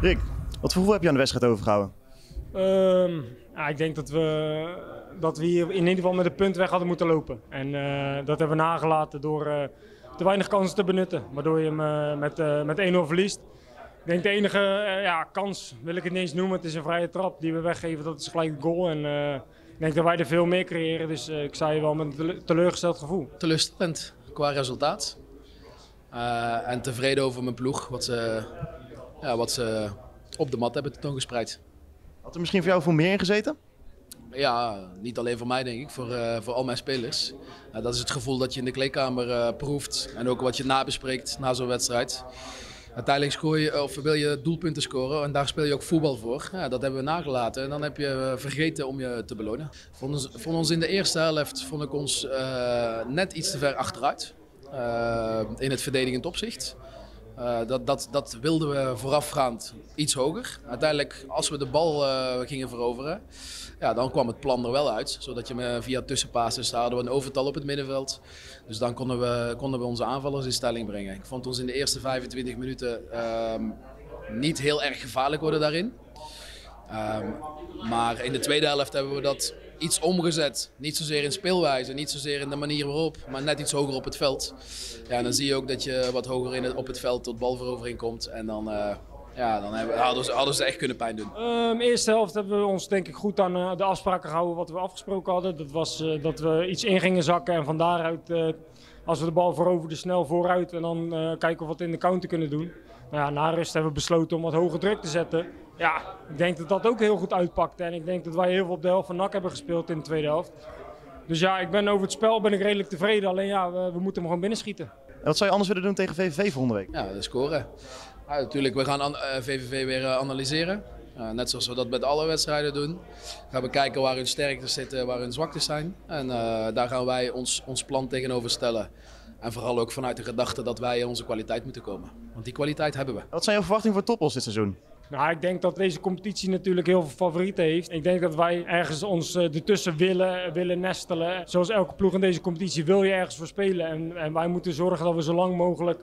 Rick, wat voor gevoel heb je aan de wedstrijd overgehouden? Ehm, ja, ik denk dat we, dat we hier in ieder geval met de punt weg hadden moeten lopen. En eh, dat hebben we nagelaten door eh, te weinig kansen te benutten. Waardoor je hem eh, met, eh, met 1-0 verliest. Ik denk de enige ja, kans, wil ik het niet eens noemen, het is een vrije trap die we weggeven. Dat is gelijk de goal. En eh, ik denk dat wij er veel meer creëren. Dus ik sta hier wel met een tele- teleurgesteld gevoel. teleurstellend qua resultaat. Eh, en tevreden over mijn ploeg, wat ze, ja, wat ze op de mat hebben tentoongespreid. Had er misschien voor jou voor meer in gezeten? Ja, niet alleen voor mij denk ik, voor, eh, voor al mijn spelers. Eh, dat is het gevoel dat je in de kleedkamer eh, proeft en ook wat je nabespreekt na zo'n wedstrijd. Uiteindelijk scoor je, of wil je doelpunten scoren en daar speel je ook voetbal voor. Ja, dat hebben we nagelaten en dan heb je eh, vergeten om je te belonen. Vond ons, vond ons in de eerste helft vond ik ons eh, net iets te ver achteruit eh, in het verdedigend opzicht. Eh, dat, dat, dat wilden we voorafgaand iets hoger. Uiteindelijk, als we de bal eh, gingen veroveren, ja, dan kwam het plan er wel uit. Zodat je me via tussenpasses hadden we een overtal op het middenveld. Dus dan konden we, konden we onze aanvallers in stelling brengen. Ik vond ons in de eerste 25 minuten ehm, niet heel erg gevaarlijk worden daarin. Ehm, maar in de tweede helft hebben we dat iets omgezet. Niet zozeer in speelwijze, niet zozeer in de manier waarop, maar net iets hoger op het veld. Ja, dan zie je ook dat je wat hoger in het, op het veld tot balverovering komt. En dan, eh, ja, dan hebben, hadden, ze, hadden ze echt kunnen pijn doen. Ehm eerste helft hebben we ons denk ik goed aan eh, de afspraken gehouden wat we afgesproken hadden. Dat was eh, dat we iets in gingen zakken en van daaruit, eh, als we de bal veroverden, snel vooruit en dan eh, kijken of we wat in de counter kunnen doen. Nou ja, na rust hebben we besloten om wat hoger druk te zetten. Ja, ik denk dat dat ook heel goed uitpakte en ik denk dat wij heel veel op de helft van NAC hebben gespeeld in de tweede helft. Dus ja, ik ben over het spel ben ik redelijk tevreden, alleen ja, we, we moeten hem gewoon binnenschieten. En wat zou je anders willen doen tegen VVV volgende week? Ja, de scoren. Ja, natuurlijk, we gaan an- eh, VVV weer eh, analyseren. Eh, net zoals we dat met alle wedstrijden doen. We gaan bekijken waar hun sterktes zitten, waar hun zwaktes zijn. En eh, daar gaan wij ons, ons plan tegenover stellen. En vooral ook vanuit de gedachte dat wij onze kwaliteit moeten komen. Want die kwaliteit hebben we. Wat zijn jouw verwachtingen voor Toppos dit seizoen? Nou, ik denk dat deze competitie natuurlijk heel veel favorieten heeft. Ik denk dat wij ergens ons eh, ertussen willen, willen nestelen. Zoals elke ploeg in deze competitie wil je ergens voor spelen. En, en wij moeten zorgen dat we zo lang mogelijk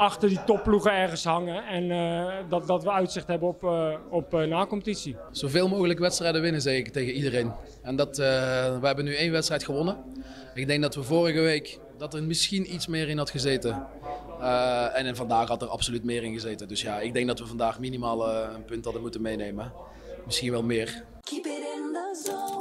achter die topploegen ergens hangen. En eh, dat, dat we uitzicht hebben op, eh op eh, na-competitie. Zoveel mogelijk wedstrijden winnen, zeg ik tegen iedereen. En dat, eh, we hebben nu één wedstrijd gewonnen. Ik denk dat we vorige week dat er misschien iets meer in had gezeten. Eh, en vandaag had er absoluut meer in gezeten. Dus ja, ik denk dat we vandaag minimaal eh, een punt hadden moeten meenemen. Misschien wel meer. Keep it